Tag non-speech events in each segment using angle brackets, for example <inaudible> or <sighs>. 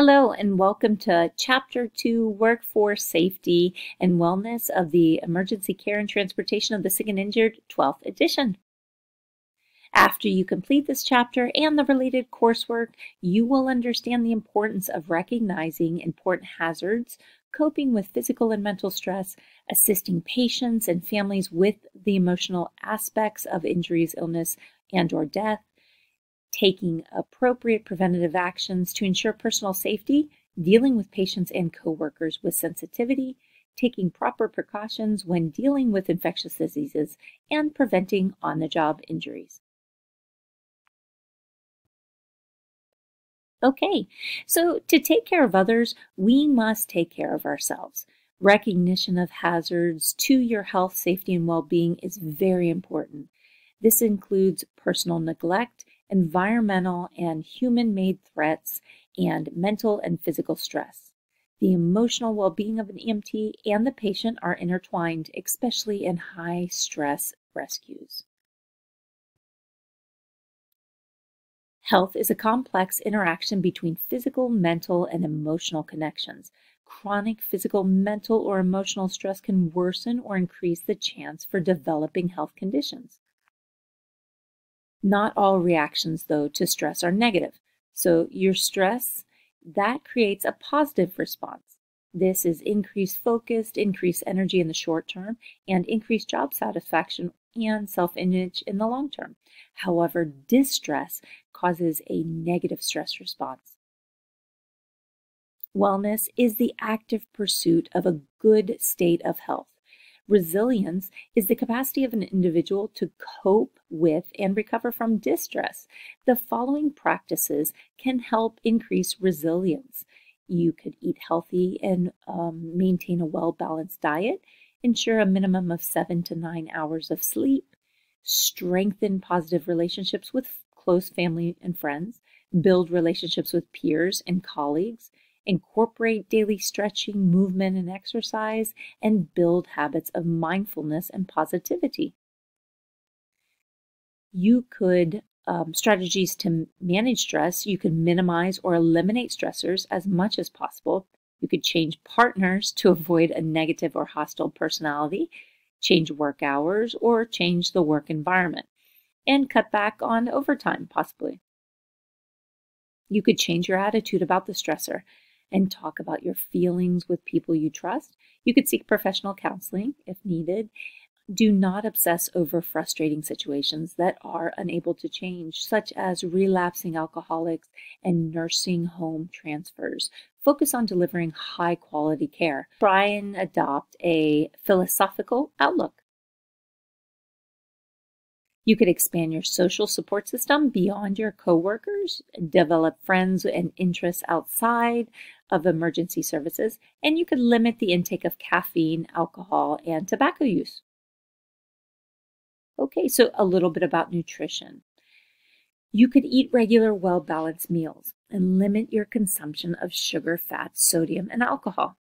Hello, and welcome to Chapter 2 Workforce Safety and Wellness of the Emergency Care and Transportation of the Sick and Injured, 12th edition. After you complete this chapter and the related coursework, you will understand the importance of recognizing important hazards, coping with physical and mental stress, assisting patients and families with the emotional aspects of injuries, illness, and or death, taking appropriate preventative actions to ensure personal safety, dealing with patients and coworkers with sensitivity, taking proper precautions when dealing with infectious diseases, and preventing on the job injuries. Okay, so to take care of others, we must take care of ourselves. Recognition of hazards to your health, safety, and well being is very important. This includes personal neglect environmental and human made threats, and mental and physical stress. The emotional well being of an EMT and the patient are intertwined, especially in high stress rescues. Health is a complex interaction between physical, mental, and emotional connections. Chronic physical, mental, or emotional stress can worsen or increase the chance for developing health conditions. Not all reactions, though, to stress are negative. So eustress, that creates a positive response. This is increased focus, increased energy in the short term, and increased job satisfaction and self image in the long term. However, distress causes a negative stress response. Wellness is the active pursuit of a good state of health. Resilience is the capacity of an individual to cope with and recover from distress. The following practices can help increase resilience. You could eat healthy and um, maintain a well balanced diet, ensure a minimum of seven to nine hours of sleep, strengthen positive relationships with close family and friends, build relationships with peers and colleagues incorporate daily stretching, movement, and exercise, and build habits of mindfulness and positivity. You could um, strategies to manage stress. You could minimize or eliminate stressors as much as possible. You could change partners to avoid a negative or hostile personality, change work hours, or change the work environment, and cut back on overtime, possibly. You could change your attitude about the stressor and talk about your feelings with people you trust. You could seek professional counseling if needed. Do not obsess over frustrating situations that are unable to change, such as relapsing alcoholics and nursing home transfers. Focus on delivering high quality care. Try and adopt a philosophical outlook. You could expand your social support system beyond your coworkers, develop friends and interests outside of emergency services, and you could limit the intake of caffeine, alcohol, and tobacco use. Okay, so a little bit about nutrition. You could eat regular, well balanced meals and limit your consumption of sugar, fat, sodium, and alcohol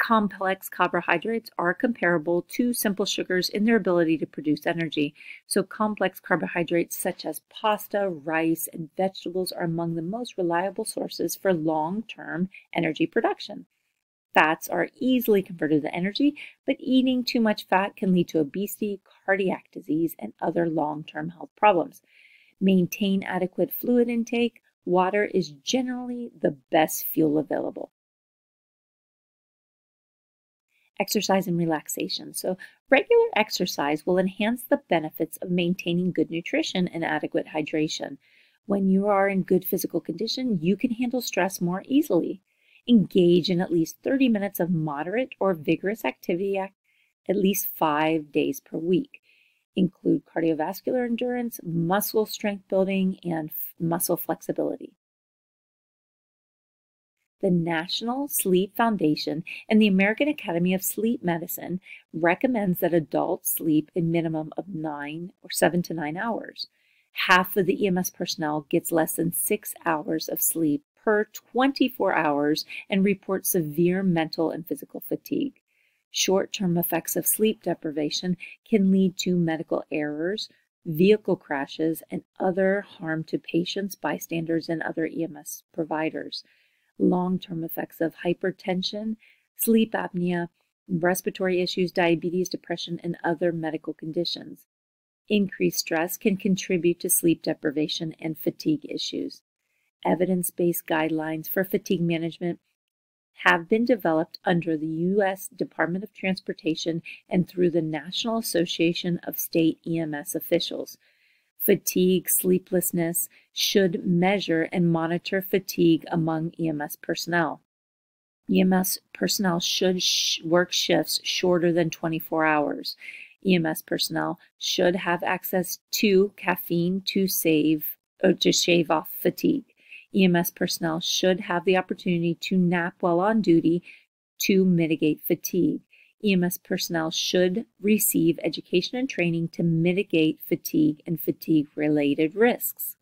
complex carbohydrates are comparable to simple sugars in their ability to produce energy. So, complex carbohydrates such as pasta, rice, and vegetables are among the most reliable sources for long term energy production. Fats are easily converted to energy, but eating too much fat can lead to obesity, cardiac disease, and other long term health problems. Maintain adequate fluid intake. Water is generally the best fuel available exercise and relaxation. So, regular exercise will enhance the benefits of maintaining good nutrition and adequate hydration. When you are in good physical condition, you can handle stress more easily. Engage in at least 30 minutes of moderate or vigorous activity at least five days per week. Include cardiovascular endurance, muscle strength building, and muscle flexibility the National Sleep Foundation and the American Academy of Sleep Medicine recommends that adults sleep a minimum of nine or seven to nine hours. Half of the EMS personnel gets less than six hours of sleep per 24 hours and report severe mental and physical fatigue. Short term effects of sleep deprivation can lead to medical errors, vehicle crashes, and other harm to patients, bystanders, and other EMS providers. Long term effects of hypertension, sleep apnea, respiratory issues, diabetes, depression, and other medical conditions. Increased stress can contribute to sleep deprivation and fatigue issues. Evidence based guidelines for fatigue management have been developed under the U.S. Department of Transportation and through the National Association of State EMS Officials. Fatigue, sleeplessness should measure and monitor fatigue among EMS personnel. EMS personnel should sh work shifts shorter than 24 hours. EMS personnel should have access to caffeine to save or to shave off fatigue. EMS personnel should have the opportunity to nap while on duty to mitigate fatigue. EMS personnel should receive education and training to mitigate fatigue and fatigue related risks.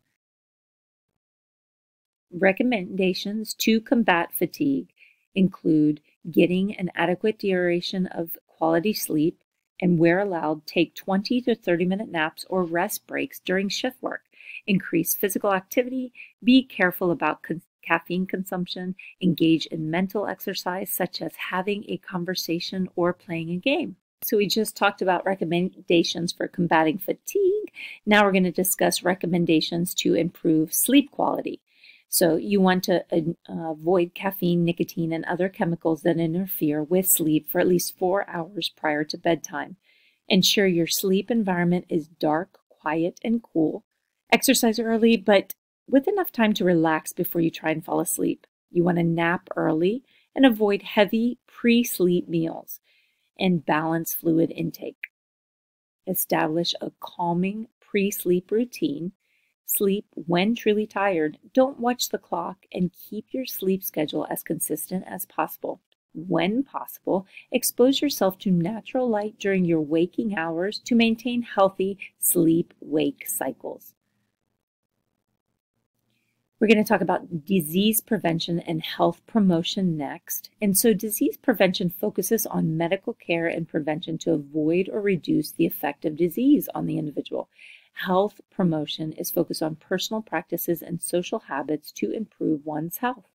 Recommendations to combat fatigue include getting an adequate duration of quality sleep and where allowed take 20 to 30 minute naps or rest breaks during shift work increase physical activity, be careful about con- caffeine consumption, engage in mental exercise such as having a conversation or playing a game. So, we just talked about recommendations for combating fatigue. Now, we're going to discuss recommendations to improve sleep quality. So, you want to uh, avoid caffeine, nicotine, and other chemicals that interfere with sleep for at least four hours prior to bedtime. Ensure your sleep environment is dark, quiet, and cool. Exercise early, but with enough time to relax before you try and fall asleep. You want to nap early and avoid heavy pre sleep meals and balance fluid intake. Establish a calming pre sleep routine. Sleep when truly tired. Don't watch the clock and keep your sleep schedule as consistent as possible. When possible, expose yourself to natural light during your waking hours to maintain healthy sleep wake cycles. We're going to talk about disease prevention and health promotion next. And so, disease prevention focuses on medical care and prevention to avoid or reduce the effect of disease on the individual. Health promotion is focused on personal practices and social habits to improve one's health.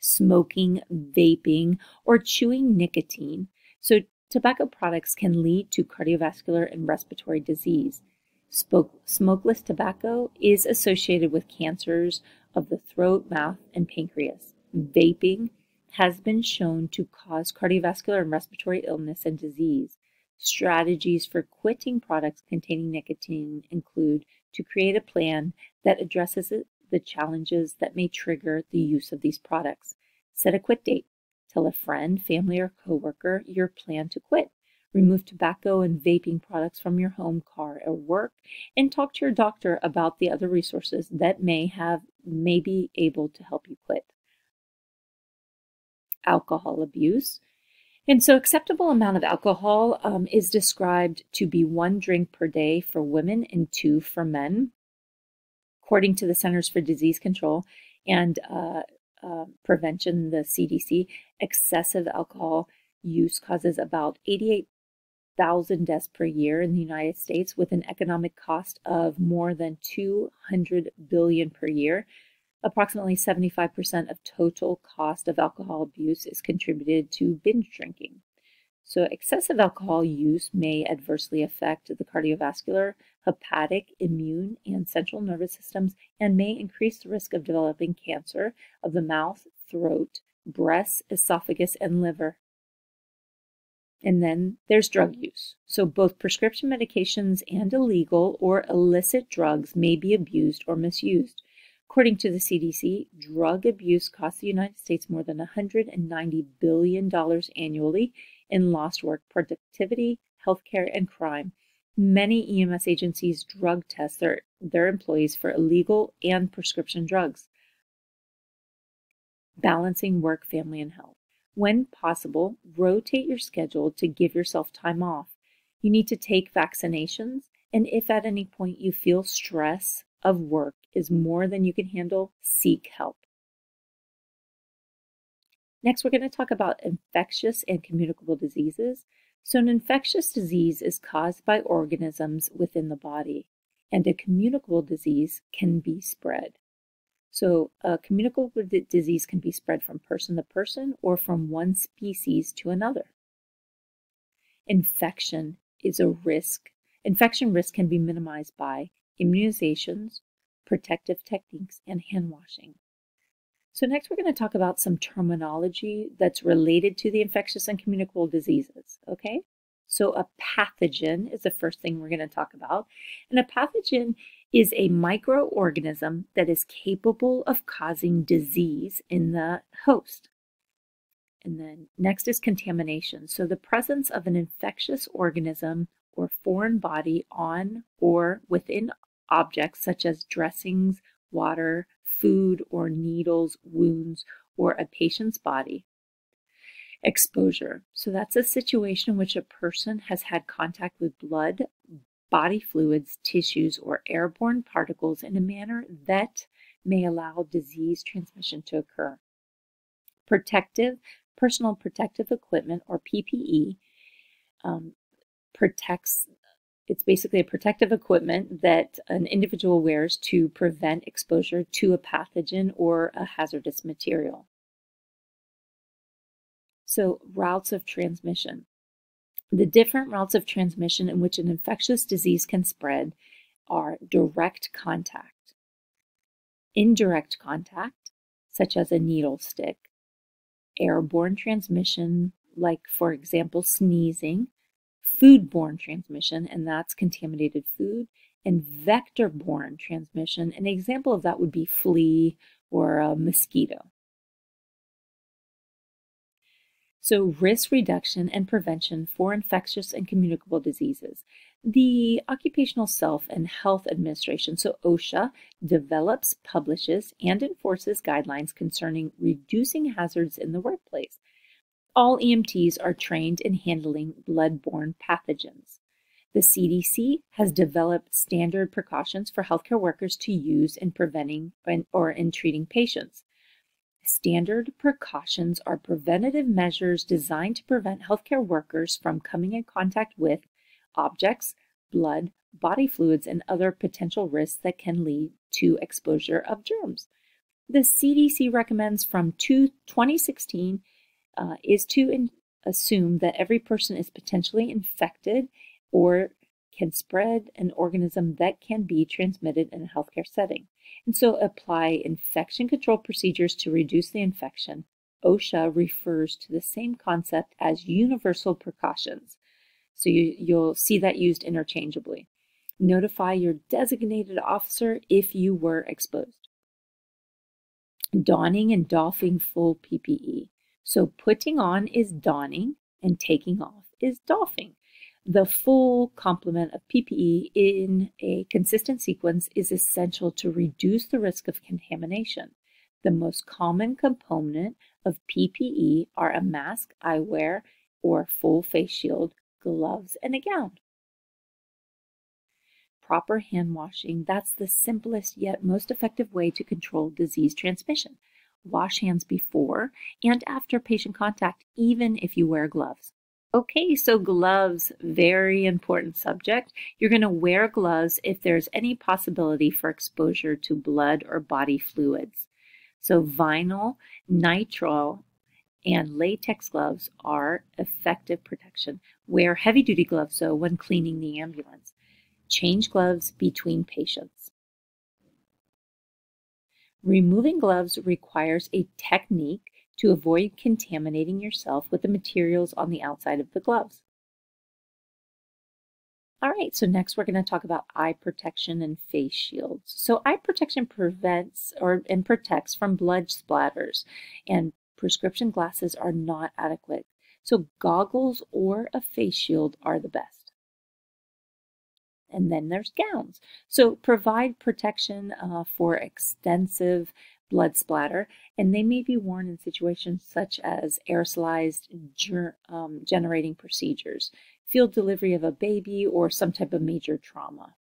Smoking, vaping, or chewing nicotine. So, tobacco products can lead to cardiovascular and respiratory disease. Smokeless tobacco is associated with cancers of the throat, mouth, and pancreas. Vaping has been shown to cause cardiovascular and respiratory illness and disease. Strategies for quitting products containing nicotine include to create a plan that addresses the challenges that may trigger the use of these products. Set a quit date. Tell a friend, family, or coworker your plan to quit. Remove tobacco and vaping products from your home, car, or work, and talk to your doctor about the other resources that may have may be able to help you quit. Alcohol abuse. And so, acceptable amount of alcohol um, is described to be one drink per day for women and two for men, according to the Centers for Disease Control and uh, uh, Prevention, the CDC. Excessive alcohol use causes about 88 thousand deaths per year in the United States with an economic cost of more than 200 billion per year. Approximately 75% of total cost of alcohol abuse is contributed to binge drinking. So excessive alcohol use may adversely affect the cardiovascular, hepatic, immune, and central nervous systems and may increase the risk of developing cancer of the mouth, throat, breast, esophagus, and liver. And then there's drug use. So both prescription medications and illegal or illicit drugs may be abused or misused. According to the CDC, drug abuse costs the United States more than $190 billion annually in lost work productivity, healthcare, and crime. Many EMS agencies drug test their, their employees for illegal and prescription drugs. Balancing work, family, and health. When possible, rotate your schedule to give yourself time off. You need to take vaccinations, and if at any point you feel stress of work is more than you can handle, seek help. Next, we're going to talk about infectious and communicable diseases. So, an infectious disease is caused by organisms within the body, and a communicable disease can be spread. So, a communicable disease can be spread from person to person or from one species to another. Infection is a risk. Infection risk can be minimized by immunizations, protective techniques, and hand washing. So next we're going to talk about some terminology that's related to the infectious and communicable diseases, okay? So a pathogen is the first thing we're going to talk about. And a pathogen is a microorganism that is capable of causing disease in the host. And then next is contamination. So the presence of an infectious organism or foreign body on or within objects such as dressings, water, food or needles, wounds, or a patient's body. Exposure. So that's a situation in which a person has had contact with blood, body fluids, tissues, or airborne particles in a manner that may allow disease transmission to occur. Protective, personal protective equipment, or PPE, um, protects it's basically a protective equipment that an individual wears to prevent exposure to a pathogen or a hazardous material. So, routes of transmission. The different routes of transmission in which an infectious disease can spread are direct contact, indirect contact, such as a needle stick, airborne transmission, like, for example, sneezing, foodborne transmission, and that's contaminated food, and vector-borne transmission. An example of that would be flea or a mosquito. So, risk reduction and prevention for infectious and communicable diseases. The Occupational Safety and Health Administration, so OSHA, develops, publishes, and enforces guidelines concerning reducing hazards in the workplace all EMTs are trained in handling blood-borne pathogens. The CDC has developed standard precautions for healthcare workers to use in preventing or in treating patients. Standard precautions are preventative measures designed to prevent healthcare workers from coming in contact with objects, blood, body fluids, and other potential risks that can lead to exposure of germs. The CDC recommends from 2016 uh, is to assume that every person is potentially infected or can spread an organism that can be transmitted in a healthcare setting. And so apply infection control procedures to reduce the infection. OSHA refers to the same concept as universal precautions. So you, you'll see that used interchangeably. Notify your designated officer if you were exposed. Donning and doffing full PPE. So putting on is donning and taking off is doffing. The full complement of PPE in a consistent sequence is essential to reduce the risk of contamination. The most common component of PPE are a mask, eyewear, or full face shield, gloves, and a gown. Proper hand washing, that's the simplest yet most effective way to control disease transmission. Wash hands before and after patient contact, even if you wear gloves. Okay, so gloves, very important subject. You're going to wear gloves if there's any possibility for exposure to blood or body fluids. So vinyl, nitrile, and latex gloves are effective protection. Wear heavy duty gloves though when cleaning the ambulance. Change gloves between patients. Removing gloves requires a technique to avoid contaminating yourself with the materials on the outside of the gloves. All right, so next we're going to talk about eye protection and face shields. So eye protection prevents or and protects from blood splatters and prescription glasses are not adequate. So goggles or a face shield are the best and then there's gowns. So provide protection uh, for extensive blood splatter, and they may be worn in situations such as aerosolized ger um, generating procedures, field delivery of a baby, or some type of major trauma.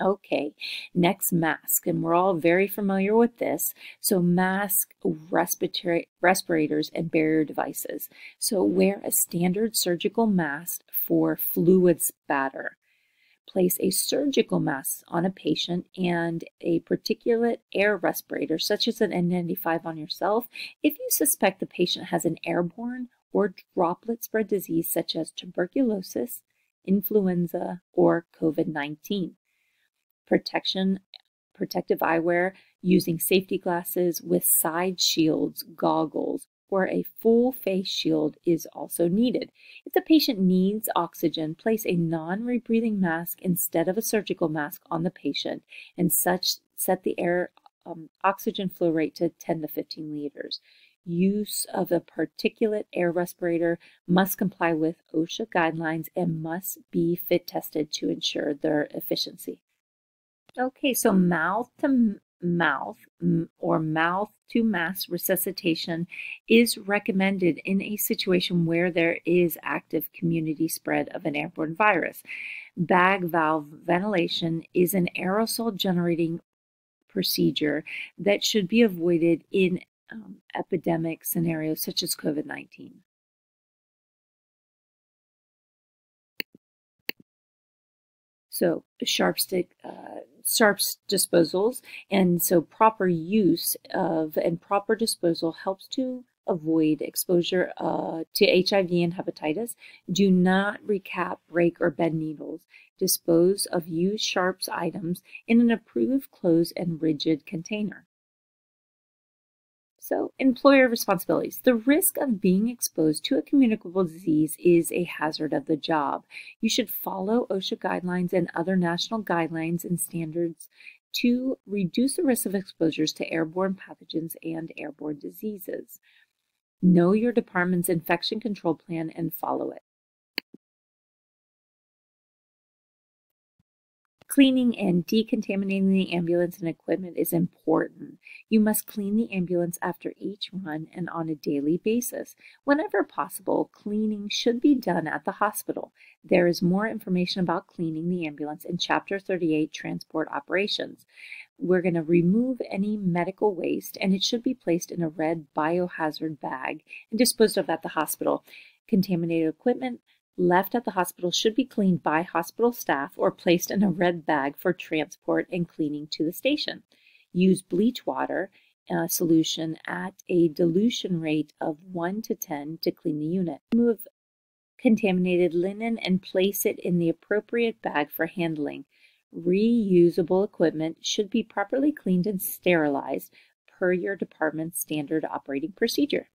Okay, next mask, and we're all very familiar with this. So mask, respiratory, respirators, and barrier devices. So wear a standard surgical mask for fluid spatter. Place a surgical mask on a patient and a particulate air respirator, such as an N95 on yourself, if you suspect the patient has an airborne or droplet spread disease such as tuberculosis, influenza, or COVID 19. Protection, protective eyewear using safety glasses with side shields, goggles, or a full face shield is also needed. If the patient needs oxygen, place a non rebreathing mask instead of a surgical mask on the patient and such set the air um, oxygen flow rate to 10 to 15 liters. Use of a particulate air respirator must comply with OSHA guidelines and must be fit tested to ensure their efficiency. Okay, so mouth to mouth or mouth to mask resuscitation is recommended in a situation where there is active community spread of an airborne virus. Bag valve ventilation is an aerosol generating procedure that should be avoided in um, epidemic scenarios such as COVID 19. So, sharp stick, uh, disposals, and so proper use of and proper disposal helps to avoid exposure uh, to HIV and hepatitis. Do not recap, break, or bend needles. Dispose of used sharps items in an approved, closed, and rigid container. So, employer responsibilities. The risk of being exposed to a communicable disease is a hazard of the job. You should follow OSHA guidelines and other national guidelines and standards to reduce the risk of exposures to airborne pathogens and airborne diseases. Know your department's infection control plan and follow it. Cleaning and decontaminating the ambulance and equipment is important. You must clean the ambulance after each run and on a daily basis. Whenever possible, cleaning should be done at the hospital. There is more information about cleaning the ambulance in Chapter 38 Transport Operations. We're going to remove any medical waste and it should be placed in a red biohazard bag and disposed of at the hospital. Contaminated equipment, left at the hospital should be cleaned by hospital staff or placed in a red bag for transport and cleaning to the station. Use bleach water uh, solution at a dilution rate of 1 to 10 to clean the unit. Remove contaminated linen and place it in the appropriate bag for handling. Reusable equipment should be properly cleaned and sterilized per your department's standard operating procedure.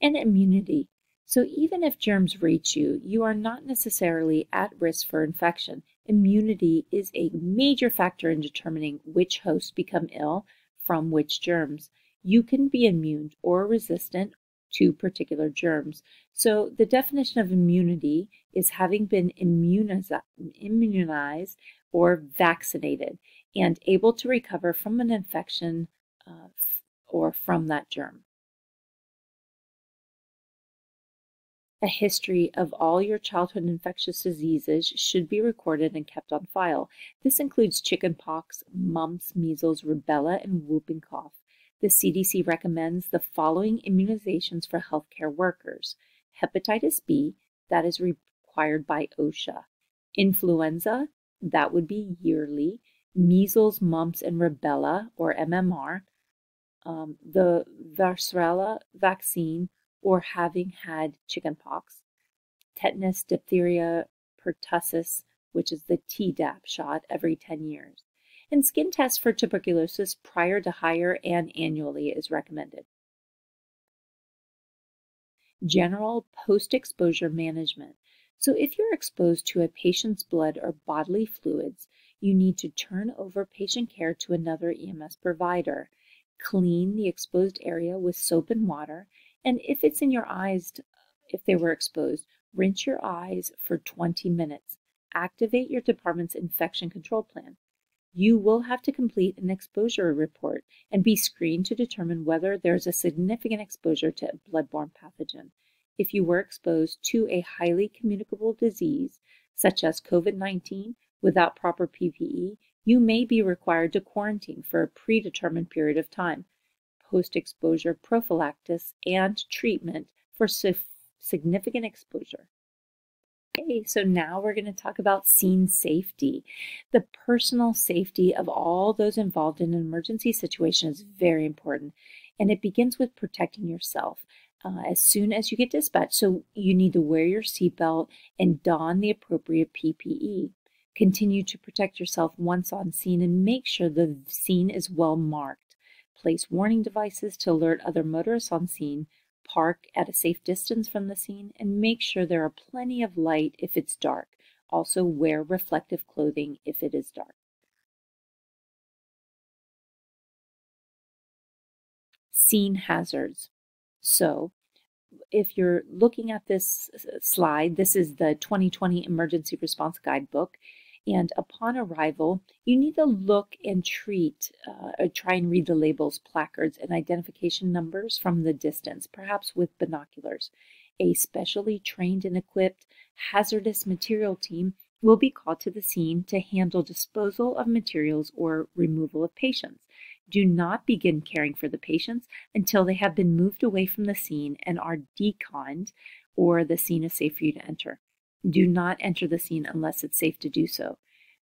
And immunity. So even if germs reach you, you are not necessarily at risk for infection. Immunity is a major factor in determining which hosts become ill from which germs. You can be immune or resistant to particular germs. So the definition of immunity is having been immunized or vaccinated and able to recover from an infection uh, or from that germ. A history of all your childhood infectious diseases should be recorded and kept on file. This includes chickenpox, mumps, measles, rubella, and whooping cough. The CDC recommends the following immunizations for healthcare workers hepatitis B, that is required by OSHA, influenza, that would be yearly, measles, mumps, and rubella, or MMR, um, the varicella vaccine, or having had chickenpox, tetanus, diphtheria, pertussis, which is the Tdap shot every 10 years, and skin tests for tuberculosis prior to hire and annually is recommended. General post-exposure management. So if you're exposed to a patient's blood or bodily fluids, you need to turn over patient care to another EMS provider. Clean the exposed area with soap and water and if it's in your eyes, if they were exposed, rinse your eyes for 20 minutes. Activate your department's infection control plan. You will have to complete an exposure report and be screened to determine whether there's a significant exposure to a bloodborne pathogen. If you were exposed to a highly communicable disease, such as COVID 19, without proper PPE, you may be required to quarantine for a predetermined period of time post exposure prophylaxis and treatment for significant exposure. Okay, so now we're going to talk about scene safety. The personal safety of all those involved in an emergency situation is very important, and it begins with protecting yourself. Uh, as soon as you get dispatched, so you need to wear your seatbelt and don the appropriate PPE. Continue to protect yourself once on scene and make sure the scene is well marked. Place warning devices to alert other motorists on scene Park at a safe distance from the scene and make sure there are plenty of light if it's dark. Also wear reflective clothing if it is dark. Scene hazards. So if you're looking at this uh, slide, this is the 2020 Emergency Response Guidebook. And upon arrival, you need to look and treat, uh, or try and read the labels, placards, and identification numbers from the distance, perhaps with binoculars. A specially trained and equipped hazardous material team will be called to the scene to handle disposal of materials or removal of patients. Do not begin caring for the patients until they have been moved away from the scene and are deconned or the scene is safe for you to enter. Do not enter the scene unless it's safe to do so.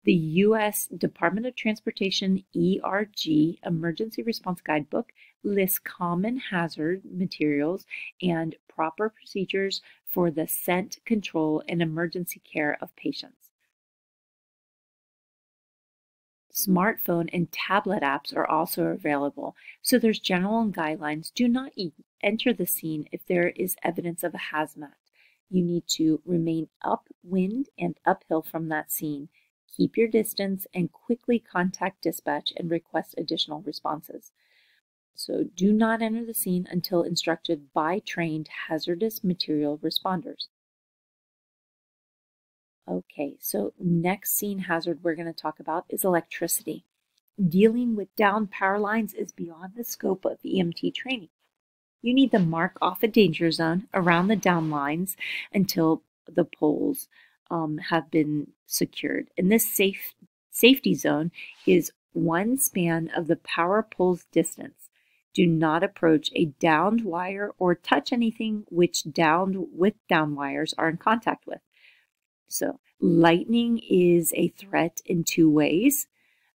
The U.S. Department of Transportation ERG Emergency Response Guidebook lists common hazard materials and proper procedures for the scent control and emergency care of patients. Smartphone and tablet apps are also available, so there's general guidelines. Do not enter the scene if there is evidence of a hazmat. You need to remain upwind and uphill from that scene. Keep your distance and quickly contact dispatch and request additional responses. So do not enter the scene until instructed by trained hazardous material responders. Okay, so next scene hazard we're going to talk about is electricity. Dealing with down power lines is beyond the scope of EMT training you need to mark off a danger zone around the down lines until the poles um, have been secured. And this safe safety zone is one span of the power pole's distance. Do not approach a downed wire or touch anything which downed with down wires are in contact with. So lightning is a threat in two ways.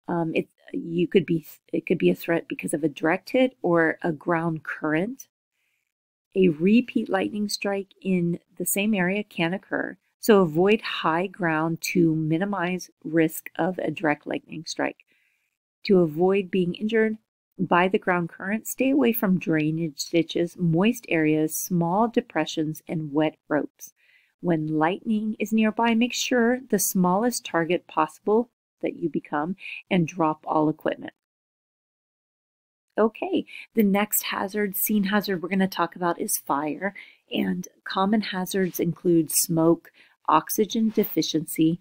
Um, it you could be it could be a threat because of a direct hit or a ground current. A repeat lightning strike in the same area can occur, so avoid high ground to minimize risk of a direct lightning strike. To avoid being injured by the ground current, stay away from drainage ditches, moist areas, small depressions, and wet ropes. When lightning is nearby, make sure the smallest target possible that you become and drop all equipment. Okay, the next hazard, scene hazard we're going to talk about is fire. And common hazards include smoke, oxygen deficiency,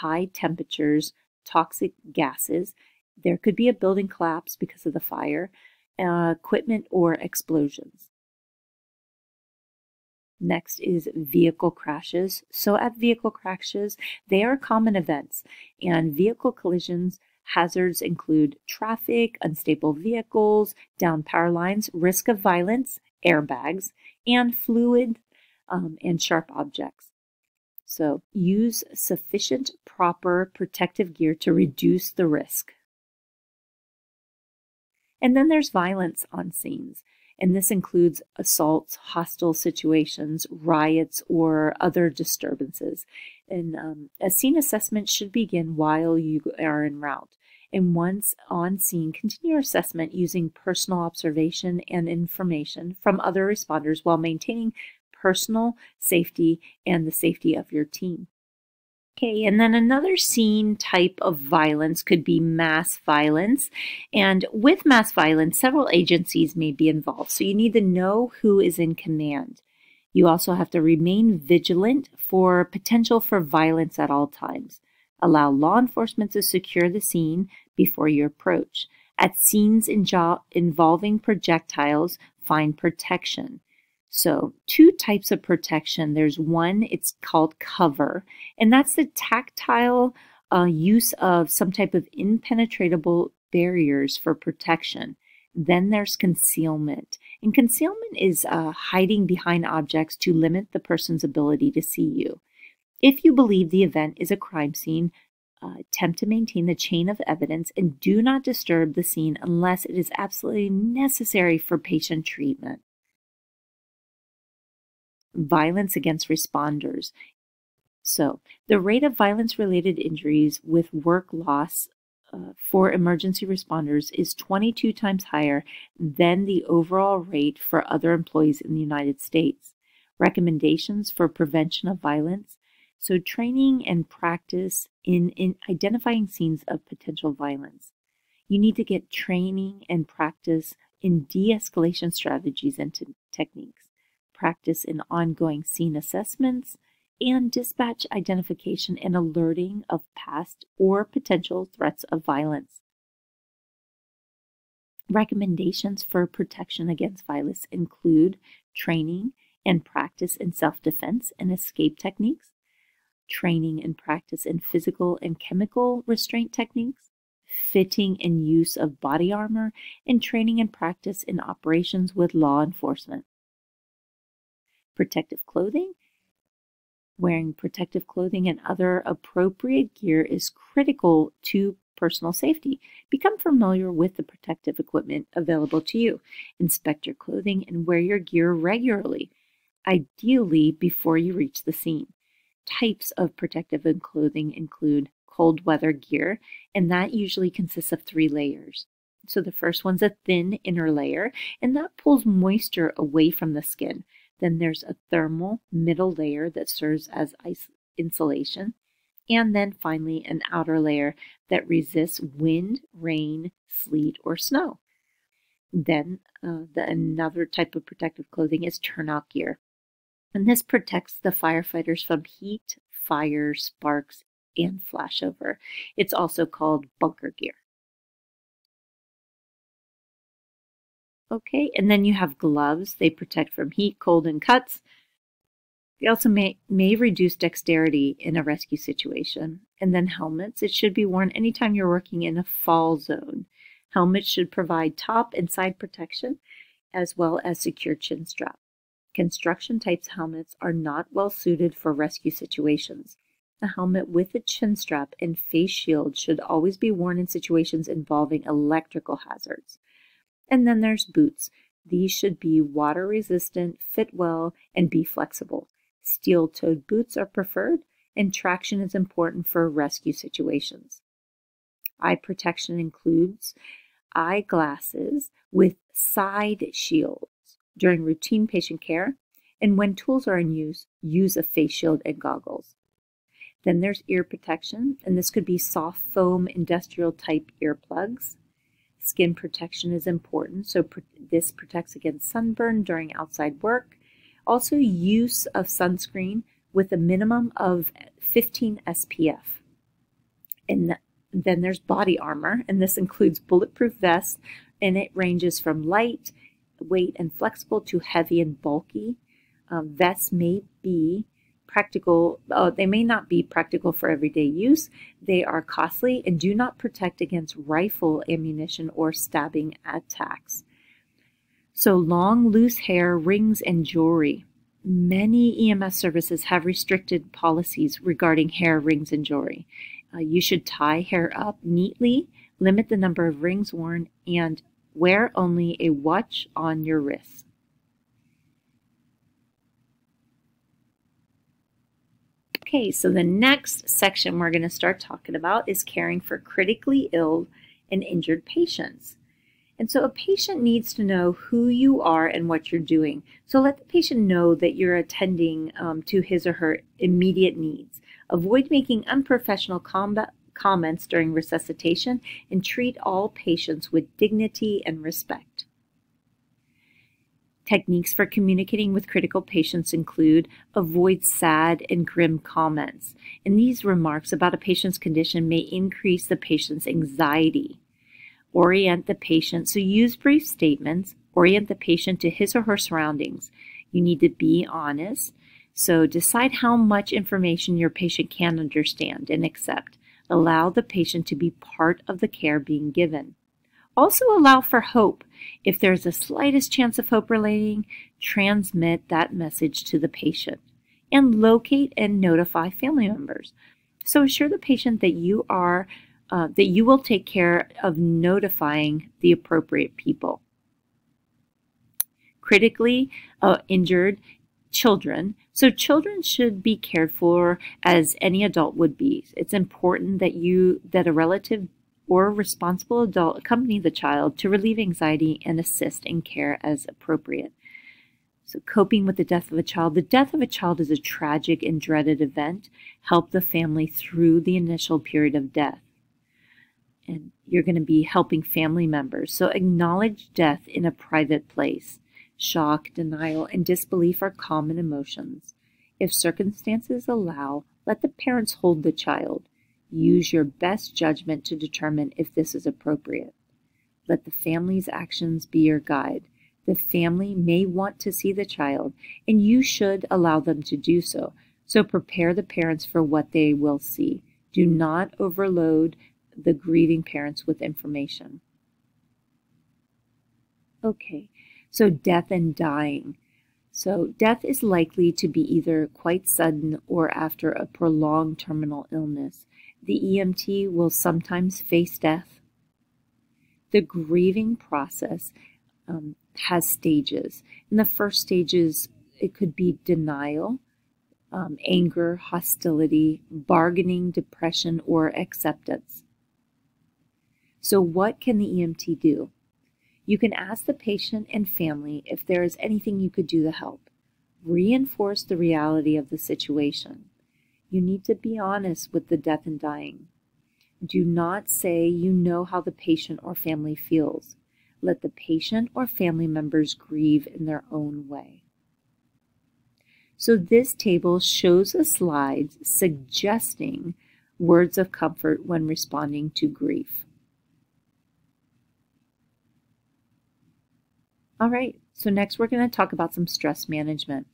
high temperatures, toxic gases. There could be a building collapse because of the fire, uh, equipment, or explosions. Next is vehicle crashes. So, at vehicle crashes, they are common events, and vehicle collisions Hazards include traffic, unstable vehicles, down power lines, risk of violence, airbags, and fluid um, and sharp objects. So use sufficient proper protective gear to reduce the risk. And then there's violence on scenes, and this includes assaults, hostile situations, riots, or other disturbances. And um, a scene assessment should begin while you are en route. And once on scene, continue your assessment using personal observation and information from other responders while maintaining personal safety and the safety of your team. Okay, and then another scene type of violence could be mass violence. And with mass violence, several agencies may be involved. So you need to know who is in command. You also have to remain vigilant for potential for violence at all times. Allow law enforcement to secure the scene before you approach. At scenes involving projectiles, find protection. So, two types of protection. There's one, it's called cover, and that's the tactile uh, use of some type of impenetrable barriers for protection. Then there's concealment. And concealment is uh, hiding behind objects to limit the person's ability to see you. If you believe the event is a crime scene, uh, attempt to maintain the chain of evidence and do not disturb the scene unless it is absolutely necessary for patient treatment. Violence against responders. So, the rate of violence related injuries with work loss uh, for emergency responders is 22 times higher than the overall rate for other employees in the United States. Recommendations for prevention of violence. So, training and practice in, in identifying scenes of potential violence. You need to get training and practice in de escalation strategies and techniques, practice in ongoing scene assessments, and dispatch identification and alerting of past or potential threats of violence. Recommendations for protection against violence include training and practice in self defense and escape techniques, training and practice in physical and chemical restraint techniques, fitting and use of body armor, and training and practice in operations with law enforcement. Protective clothing Wearing protective clothing and other appropriate gear is critical to personal safety. Become familiar with the protective equipment available to you. Inspect your clothing and wear your gear regularly, ideally before you reach the scene. Types of protective clothing include cold weather gear, and that usually consists of three layers. So the first one's a thin inner layer, and that pulls moisture away from the skin. Then there's a thermal middle layer that serves as insulation. And then finally, an outer layer that resists wind, rain, sleet, or snow. Then uh, the, another type of protective clothing is turnout gear. And this protects the firefighters from heat, fire, sparks, and flashover. It's also called bunker gear. Okay, and then you have gloves. They protect from heat, cold, and cuts. They also may, may reduce dexterity in a rescue situation. And then helmets. It should be worn anytime you're working in a fall zone. Helmets should provide top and side protection as well as secure chin strap. Construction types helmets are not well suited for rescue situations. A helmet with a chin strap and face shield should always be worn in situations involving electrical hazards. And then there's boots. These should be water resistant, fit well, and be flexible. Steel toed boots are preferred, and traction is important for rescue situations. Eye protection includes eyeglasses with side shields during routine patient care, and when tools are in use, use a face shield and goggles. Then there's ear protection, and this could be soft foam industrial type earplugs. Skin protection is important, so pr this protects against sunburn during outside work. Also, use of sunscreen with a minimum of 15 SPF. And then there's body armor, and this includes bulletproof vests, and it ranges from light, weight, and flexible to heavy and bulky. Um, vests may be practical, uh, they may not be practical for everyday use. They are costly and do not protect against rifle ammunition or stabbing attacks. So, long, loose hair, rings, and jewelry. Many EMS services have restricted policies regarding hair, rings, and jewelry. Uh, you should tie hair up neatly, limit the number of rings worn, and wear only a watch on your wrist. Okay, so the next section we're going to start talking about is caring for critically ill and injured patients. And so a patient needs to know who you are and what you're doing. So let the patient know that you're attending um, to his or her immediate needs. Avoid making unprofessional combat comments during resuscitation and treat all patients with dignity and respect. Techniques for communicating with critical patients include avoid sad and grim comments. And these remarks about a patient's condition may increase the patient's anxiety. Orient the patient. So use brief statements. Orient the patient to his or her surroundings. You need to be honest. So decide how much information your patient can understand and accept. Allow the patient to be part of the care being given. Also allow for hope. If there's the slightest chance of hope relating, transmit that message to the patient. and locate and notify family members. So assure the patient that you are uh, that you will take care of notifying the appropriate people. Critically uh, injured children. So children should be cared for as any adult would be. It's important that you that a relative or responsible adult accompany the child to relieve anxiety and assist in care as appropriate. So, coping with the death of a child. The death of a child is a tragic and dreaded event. Help the family through the initial period of death. And you're going to be helping family members. So, acknowledge death in a private place. Shock, denial, and disbelief are common emotions. If circumstances allow, let the parents hold the child. Use your best judgment to determine if this is appropriate. Let the family's actions be your guide. The family may want to see the child, and you should allow them to do so. So prepare the parents for what they will see. Do not overload the grieving parents with information. Okay, so death and dying. So death is likely to be either quite sudden or after a prolonged terminal illness. The EMT will sometimes face death. The grieving process um, has stages. In the first stages, it could be denial, um, anger, hostility, bargaining, depression, or acceptance. So, what can the EMT do? You can ask the patient and family if there is anything you could do to help. Reinforce the reality of the situation. You need to be honest with the death and dying. Do not say you know how the patient or family feels. Let the patient or family members grieve in their own way. So this table shows a slide suggesting words of comfort when responding to grief. All right, so next we're going to talk about some stress management.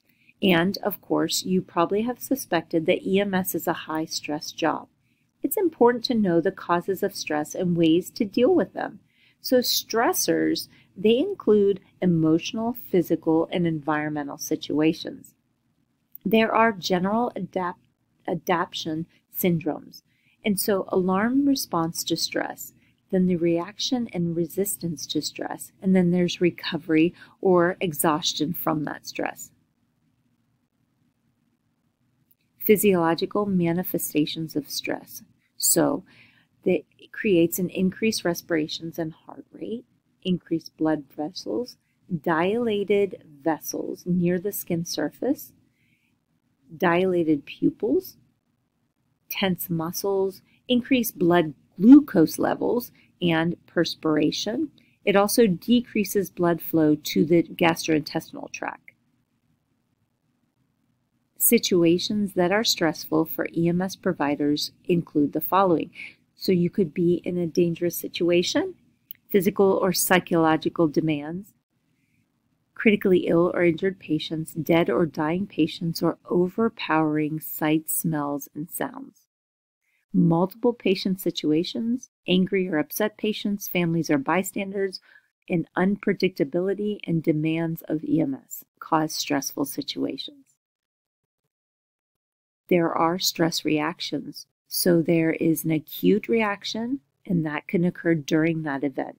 And of course, you probably have suspected that EMS is a high stress job. It's important to know the causes of stress and ways to deal with them. So stressors, they include emotional, physical, and environmental situations. There are general adapt adaptation syndromes. And so alarm response to stress, then the reaction and resistance to stress, and then there's recovery or exhaustion from that stress. Physiological manifestations of stress. So that creates an increased respirations and heart rate, increased blood vessels, dilated vessels near the skin surface, dilated pupils, tense muscles, increased blood glucose levels, and perspiration. It also decreases blood flow to the gastrointestinal tract. Situations that are stressful for EMS providers include the following so you could be in a dangerous situation, physical or psychological demands, critically ill or injured patients, dead or dying patients, or overpowering sights, smells, and sounds. Multiple patient situations, angry or upset patients, families or bystanders, and unpredictability and demands of EMS cause stressful situations. There are stress reactions, so there is an acute reaction, and that can occur during that event.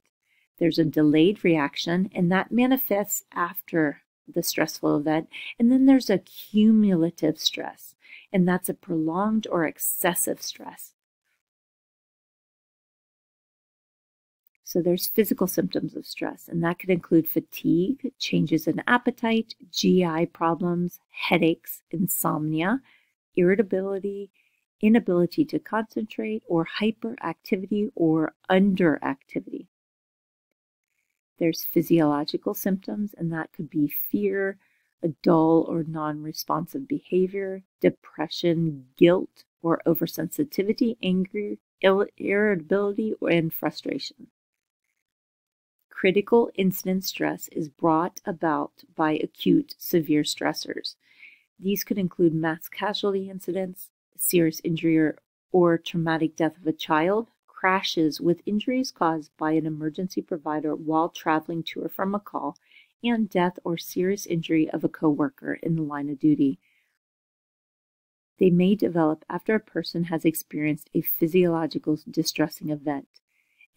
There's a delayed reaction, and that manifests after the stressful event. And then there's a cumulative stress, and that's a prolonged or excessive stress. So there's physical symptoms of stress, and that could include fatigue, changes in appetite, GI problems, headaches, insomnia, irritability, inability to concentrate, or hyperactivity or underactivity. There's physiological symptoms, and that could be fear, a dull or non responsive behavior, depression, guilt, or oversensitivity, anger, irritability, and frustration. Critical incident stress is brought about by acute severe stressors. These could include mass casualty incidents, serious injury or, or traumatic death of a child, crashes with injuries caused by an emergency provider while traveling to or from a call, and death or serious injury of a coworker in the line of duty. They may develop after a person has experienced a physiological distressing event.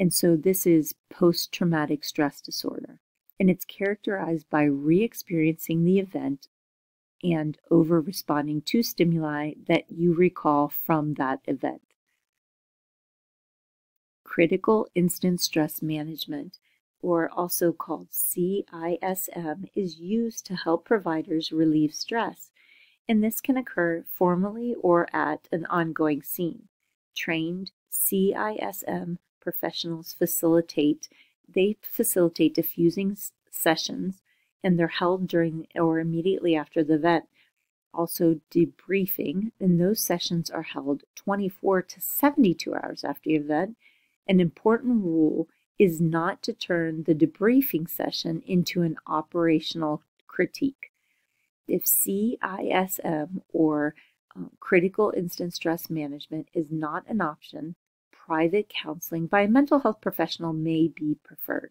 And so this is post traumatic stress disorder. And it's characterized by re experiencing the event and over responding to stimuli that you recall from that event. Critical Incident Stress Management, or also called CISM, is used to help providers relieve stress, and this can occur formally or at an ongoing scene. Trained CISM professionals facilitate they facilitate defusing sessions and they're held during or immediately after the event. Also, debriefing, and those sessions are held 24 to 72 hours after the event. An important rule is not to turn the debriefing session into an operational critique. If CISM or um, critical incident stress management is not an option, private counseling by a mental health professional may be preferred.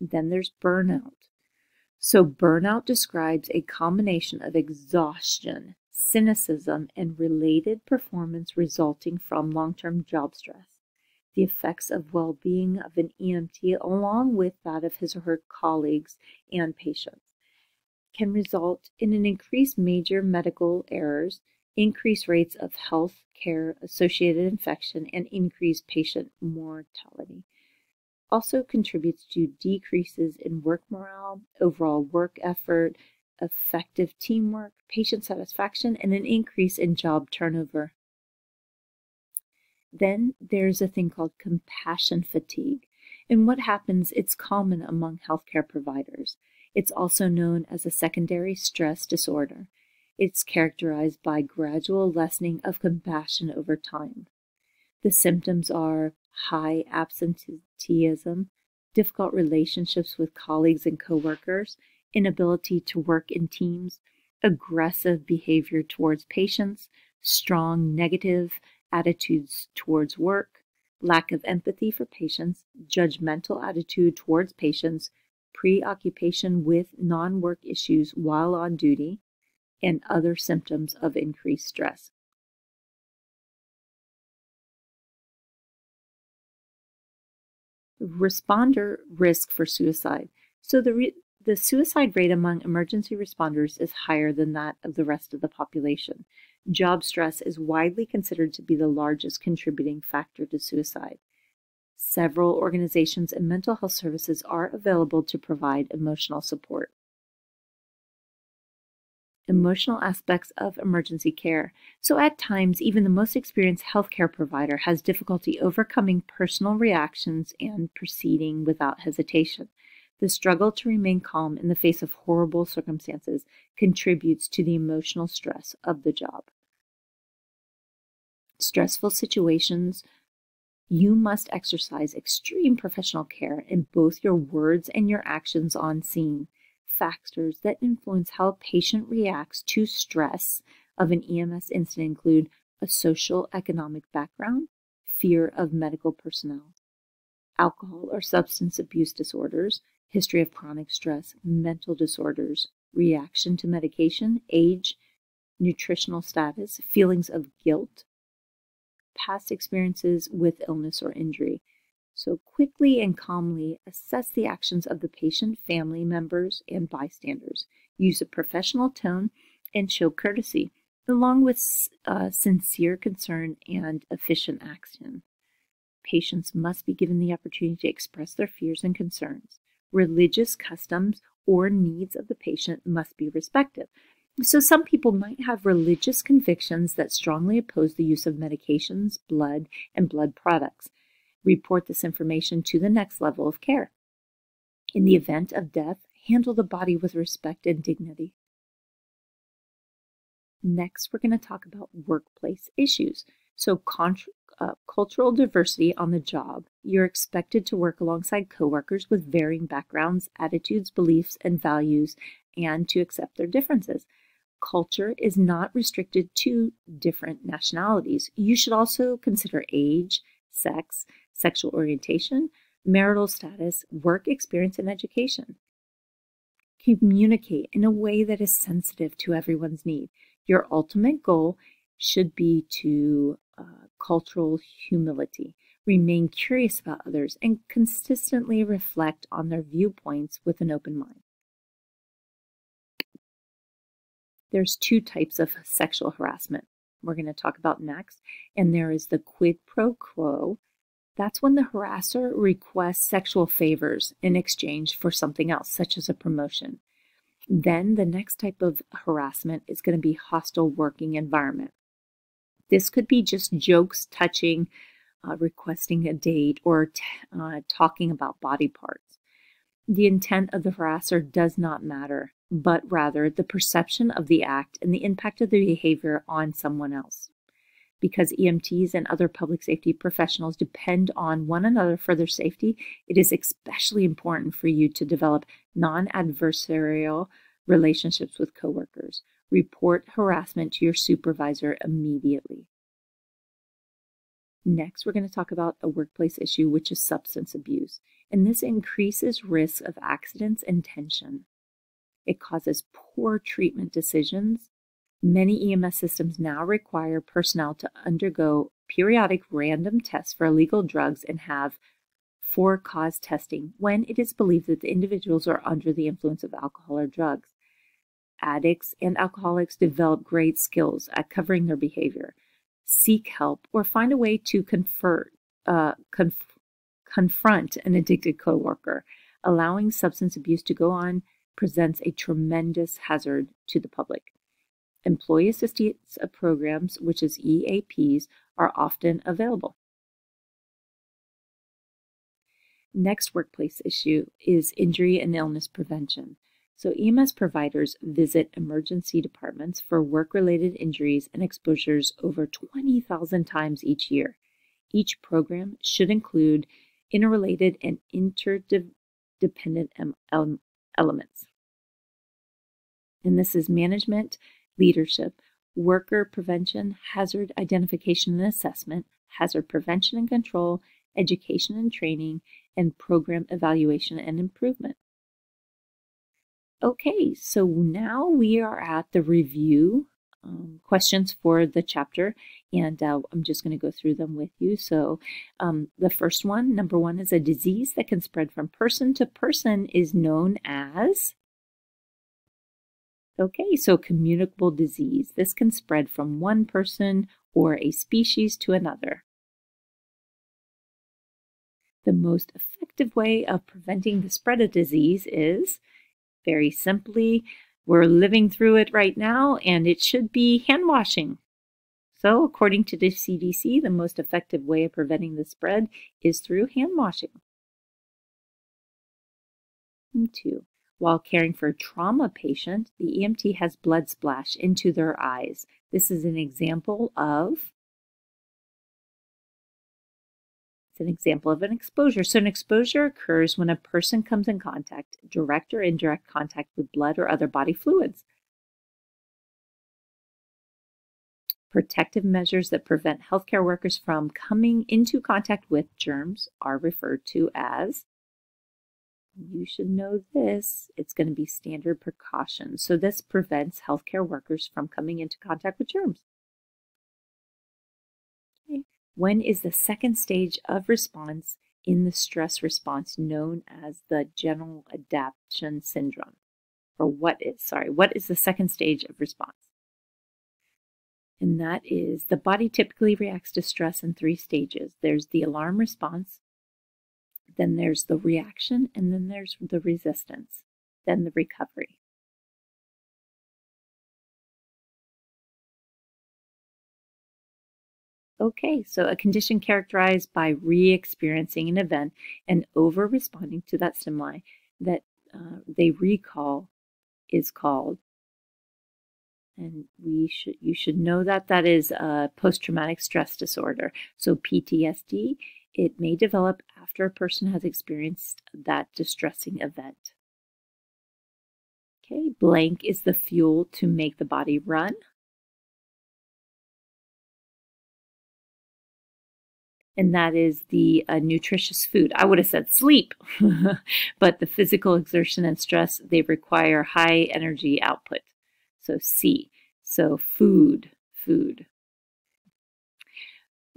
Then there's burnout. So, burnout describes a combination of exhaustion, cynicism, and related performance resulting from long term job stress. The effects of well being of an EMT, along with that of his or her colleagues and patients, can result in an increased major medical errors, increased rates of health care associated infection, and increased patient mortality also contributes to decreases in work morale, overall work effort, effective teamwork, patient satisfaction, and an increase in job turnover. Then there's a thing called compassion fatigue. And what happens, it's common among healthcare providers. It's also known as a secondary stress disorder. It's characterized by gradual lessening of compassion over time. The symptoms are high absenteeism, difficult relationships with colleagues and coworkers, inability to work in teams, aggressive behavior towards patients, strong negative attitudes towards work, lack of empathy for patients, judgmental attitude towards patients, preoccupation with non work issues while on duty, and other symptoms of increased stress. Responder risk for suicide. So the the suicide rate among emergency responders is higher than that of the rest of the population. Job stress is widely considered to be the largest contributing factor to suicide. Several organizations and mental health services are available to provide emotional support emotional aspects of emergency care. So, at times, even the most experienced healthcare provider has difficulty overcoming personal reactions and proceeding without hesitation. The struggle to remain calm in the face of horrible circumstances contributes to the emotional stress of the job. Stressful situations, you must exercise extreme professional care in both your words and your actions on scene factors that influence how a patient reacts to stress of an EMS incident include a social economic background, fear of medical personnel, alcohol or substance abuse disorders, history of chronic stress, mental disorders, reaction to medication, age, nutritional status, feelings of guilt, past experiences with illness or injury, so quickly and calmly assess the actions of the patient, family members, and bystanders. Use a professional tone and show courtesy, along with uh, sincere concern and efficient action. Patients must be given the opportunity to express their fears and concerns. Religious customs or needs of the patient must be respected. So, some people might have religious convictions that strongly oppose the use of medications, blood, and blood products report this information to the next level of care. In the event of death, handle the body with respect and dignity. Next, we're going to talk about workplace issues. So, uh, cultural diversity on the job. You're expected to work alongside coworkers with varying backgrounds, attitudes, beliefs, and values, and to accept their differences. Culture is not restricted to different nationalities. You should also consider age, sex, sexual orientation, marital status, work experience, and education. Communicate in a way that is sensitive to everyone's need. Your ultimate goal should be to uh, cultural humility, remain curious about others, and consistently reflect on their viewpoints with an open mind. There's two types of sexual harassment we're going to talk about next, and there is the quid pro quo. That's when the harasser requests sexual favors in exchange for something else, such as a promotion. Then the next type of harassment is going to be hostile working environment. This could be just jokes, touching, uh, requesting a date, or uh, talking about body parts. The intent of the harasser does not matter, but rather the perception of the act and the impact of the behavior on someone else. Because EMTs and other public safety professionals depend on one another for their safety, it is especially important for you to develop non adversarial relationships with coworkers. Report harassment to your supervisor immediately. Next, we're going to talk about a workplace issue, which is substance abuse. And this increases risk of accidents and tension. It causes poor treatment decisions. Many EMS systems now require personnel to undergo periodic random tests for illegal drugs and have for cause testing when it is believed that the individuals are under the influence of alcohol or drugs addicts, and alcoholics develop great skills at covering their behavior, seek help, or find a way to convert, uh, conf- confront an addicted coworker. Allowing substance abuse to go on presents a tremendous hazard to the public. Employee assistance programs, which is EAPs, are often available. Next workplace issue is injury and illness prevention. So, EMS providers visit emergency departments for work related injuries and exposures over 20,000 times each year. Each program should include interrelated and interdependent elements. And this is management, leadership, worker prevention, hazard identification and assessment, hazard prevention and control, education and training, and program evaluation and improvement. Okay, so now we are at the review um, questions for the chapter, and uh, I'm just going to go through them with you. So, um, the first one, number one, is a disease that can spread from person to person is known as. Okay, so communicable disease. This can spread from one person or a species to another. The most effective way of preventing the spread of disease is very simply, we're living through it right now, and it should be hand washing. So, according to the CDC, the most effective way of preventing the spread is through hand washing. And two, while caring for a trauma patient, the EMT has blood splash into their eyes. This is an example of It's an example of an exposure. So, an exposure occurs when a person comes in contact, direct or indirect contact with blood or other body fluids. Protective measures that prevent healthcare workers from coming into contact with germs are referred to as, you should know this, it's going to be standard precautions. So, this prevents healthcare workers from coming into contact with germs. When is the second stage of response in the stress response known as the general adaptation syndrome? Or what is, sorry, what is the second stage of response? And that is the body typically reacts to stress in three stages there's the alarm response, then there's the reaction, and then there's the resistance, then the recovery. Okay, so a condition characterized by re experiencing an event and over responding to that stimuli that uh, they recall is called and we should you should know that that is a post-traumatic stress disorder so ptsd it may develop after a person has experienced that distressing event okay blank is the fuel to make the body run and that is the uh, nutritious food. I would have said sleep, <laughs> but the physical exertion and stress, they require high energy output. So C. So food, food.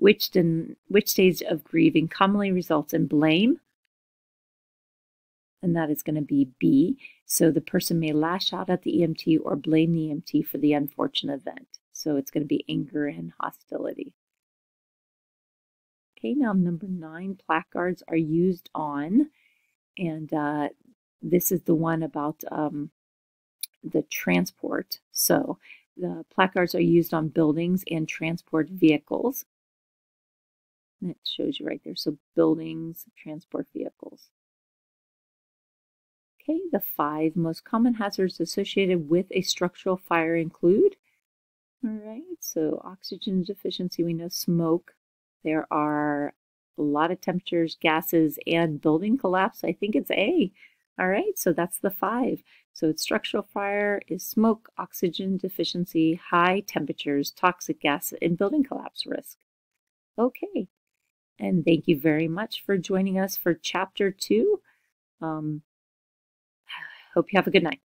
Which, den- which stage of grieving commonly results in blame? And that is going to be B. So the person may lash out at the EMT or blame the EMT for the unfortunate event. So it's going to be anger and hostility. Okay, now number nine, placards are used on, and uh, this is the one about um, the transport. So the placards are used on buildings and transport vehicles. And it shows you right there. So buildings, transport vehicles. Okay, the five most common hazards associated with a structural fire include, all right, so oxygen deficiency, we know smoke, there are a lot of temperatures, gases, and building collapse. I think it's A. All right, so that's the five. So it's structural fire is smoke, oxygen deficiency, high temperatures, toxic gas, and building collapse risk. Okay, and thank you very much for joining us for chapter two. Um, <sighs> hope you have a good night.